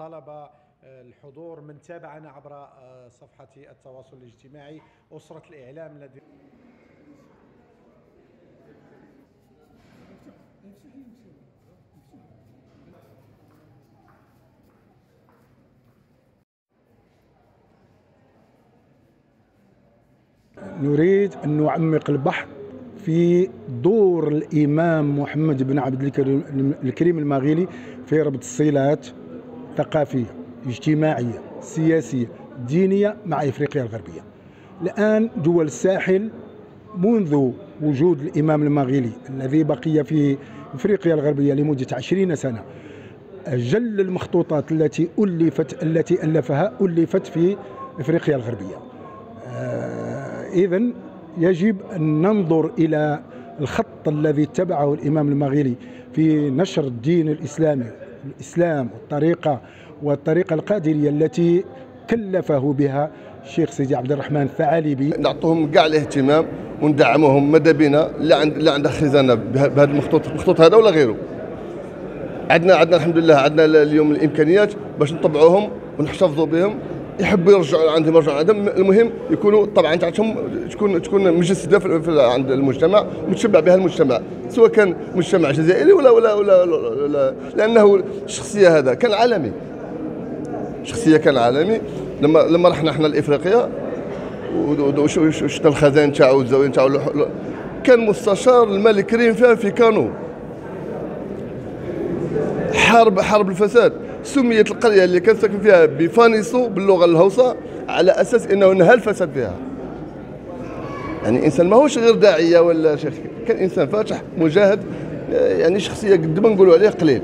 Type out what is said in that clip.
الطلبة آه، الحضور من تابعنا عبر آه، صفحة التواصل الاجتماعي أسرة الإعلام الذي نريد أن نعمق البحث في دور الإمام محمد بن عبد الكريم الماغيلي في ربط الصلات ثقافية اجتماعية سياسية دينية مع إفريقيا الغربية. الآن دول الساحل منذ وجود الإمام الماغيلي الذي بقي في إفريقيا الغربية لمدة عشرين سنة جل المخطوطات التي ألفت التي ألفها ألفت في إفريقيا الغربية. إذا يجب أن ننظر إلى الخط الذي اتبعه الإمام المغيري في نشر الدين الإسلامي الإسلام والطريقة والطريقة القادرية التي كلفه بها الشيخ سيدي عبد الرحمن الثعالبي. نعطوهم كاع الاهتمام وندعموهم ماذا بينا اللي عند اللي عنده خزانة بهذا المخطوط. المخطوط هذا ولا غيره؟ عندنا عندنا الحمد لله عندنا اليوم الإمكانيات باش نطبعوهم ونحتفظوا بهم. يحبوا يرجعوا عندهم يرجعوا عندهم المهم يكونوا طبعا تاعتهم تكون تكون مجسده في عند المجتمع متشبع بها المجتمع سواء كان مجتمع جزائري ولا ولا ولا, ولا, ولا لأنه الشخصيه هذا كان عالمي. شخصية كان عالمي. لما لما رحنا إحنا لافريقيا وشفنا الخزائن تاعو والزاويه تاعو كان مستشار الملك كريم فيها في كانو. حرب حرب الفساد. سميت القريه اللي كان ساكن فيها بفانيسو باللغة الهوسة على أساس إنه نهى الفساد فيها. يعني إنسان ماهوش غير داعية ولا شيخ كان إنسان فاتح مجاهد يعني شخصية قد ما نقولوا عليه قليل.